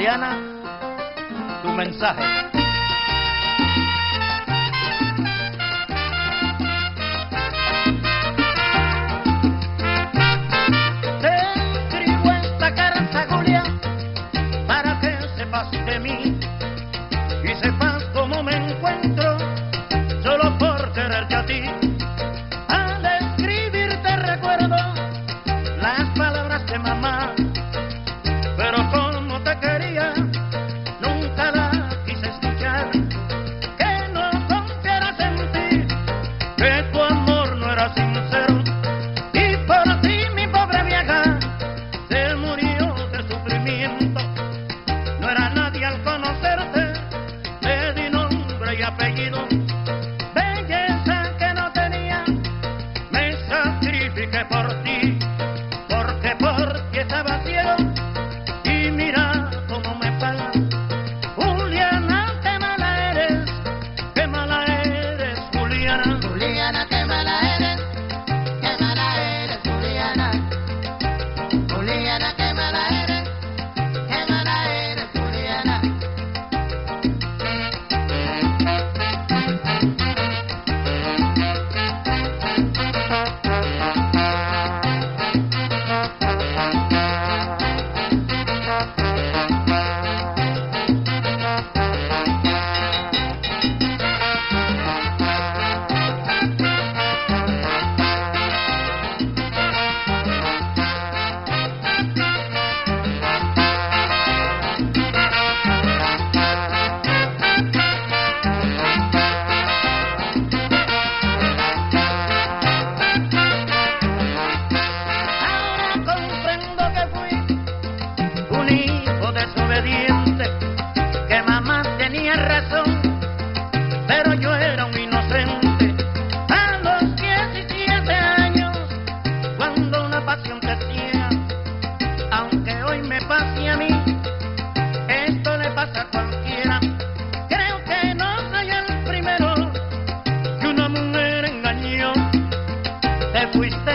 Juliana, tu mensaje. Te escribo esta carta, Julián, para que sepas de mí. belleza que no tenía, me sacrifiqué por ti.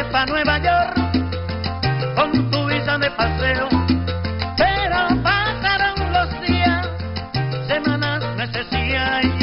irte pa' Nueva York con tu visa de paseo. Pero pasaron los días, semanas, meses y años.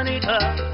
Anita.